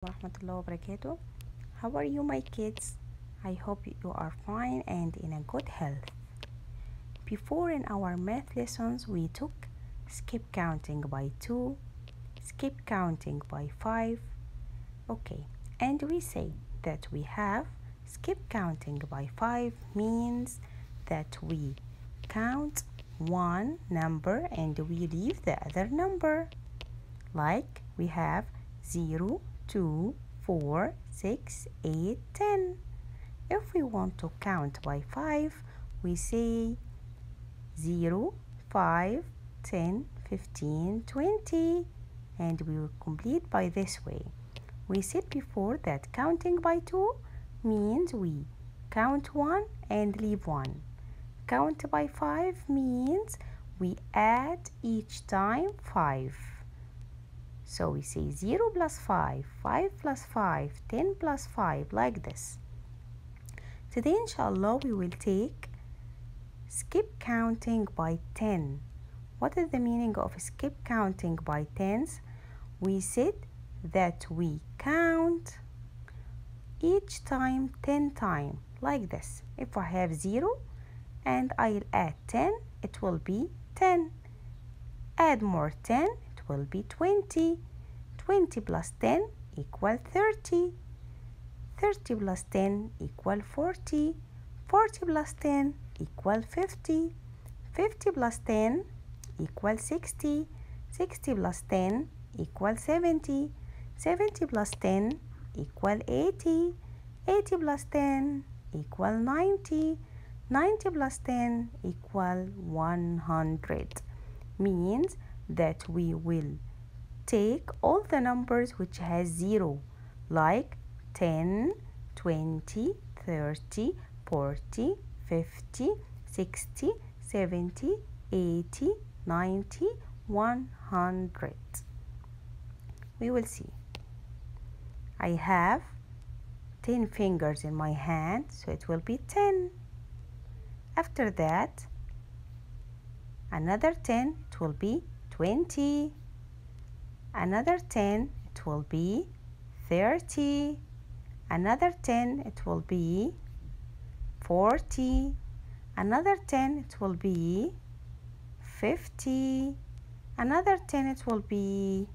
warahmatullahi wabarakatuh. How are you, my kids? I hope you are fine and in a good health. Before in our math lessons, we took skip counting by 2, skip counting by 5. Okay, and we say that we have skip counting by 5 means that we count one number and we leave the other number. Like we have 0, 2, 4, 6, 8, 10. If we want to count by 5, we say 0, 5, 10, 15, 20 and we will complete by this way. We said before that counting by 2 means we count 1 and leave 1. Count by 5 means we add each time 5. So we say 0 plus 5, 5 plus 5, 10 plus 5, like this. Today, inshallah, we will take skip counting by 10. What is the meaning of skip counting by tens? We said that we count each time 10 times, like this. If I have 0 and I'll add 10, it will be 10. Add more 10, will be 20. 20 plus 10 equal 30. 30 plus 10 equal 40. 40 plus 10 equal 50. 50 plus 10 equal 60. 60 plus 10 equal 70. 70 plus 10 equal 80. 80 plus 10 equal 90. 90 plus 10 equal 100 means that we will take all the numbers which has 0 like 10, 20, 30, 40, 50, 60, 70, 80, 90, 100. We will see. I have 10 fingers in my hand, so it will be 10. After that, another 10, it will be 20 another 10 it will be 30 another 10 it will be 40 another 10 it will be 50 another 10 it will be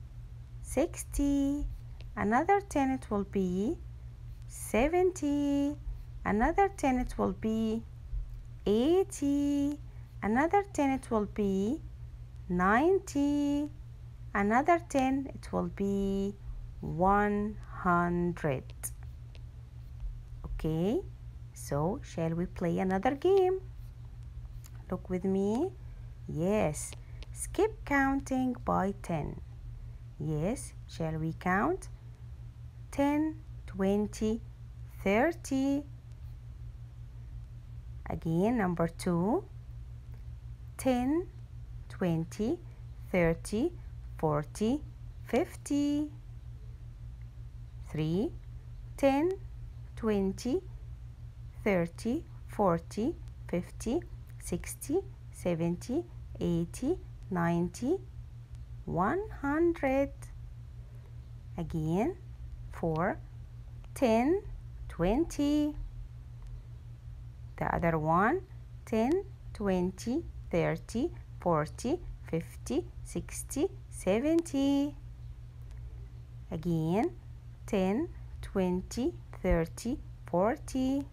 60 another 10 it will be 70 another 10 it will be 80 another 10 it will be 90 another 10 it will be 100 okay so shall we play another game? Look with me. Yes skip counting by 10 yes shall we count? 10 20 30 again number 2 10 20 30 40 50 3 10 20 30 40 50 60 70 80 90 100 again 4 10 20 the other one 10 20 30 40 50 60 70 again 10 20 30 40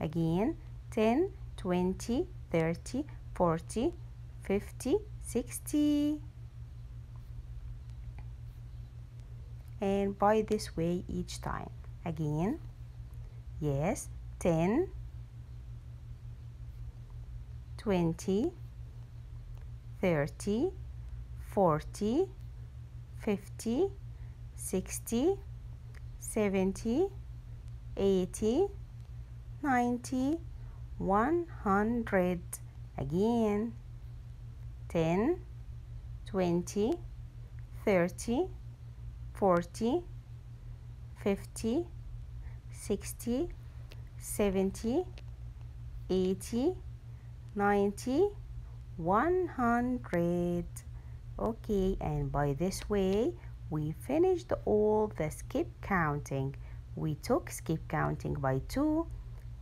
again 10 20 30 40 50 60 and by this way each time. Again yes 10 20 30 40 50 60 70 80 90 100 again. 10 20 30 40 50 60 70 80 90 100 okay and by this way we finished all the skip counting. We took skip counting by 2.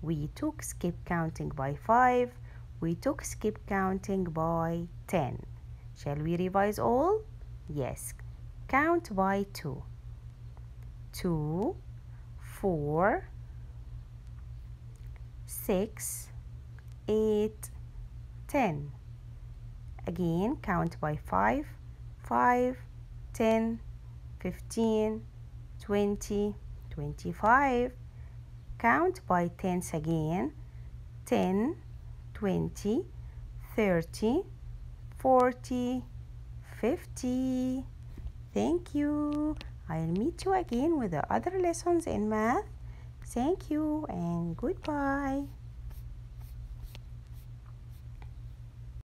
We took skip counting by 5. We took skip counting by 10. Shall we revise all? Yes. Count by 2. 2, 4, 6, 8, 10. Again, count by 5, 5, 10, 15, 20, 25. Count by tens again. 10, 20, 30, 40, 50. Thank you. I'll meet you again with the other lessons in math. Thank you and goodbye.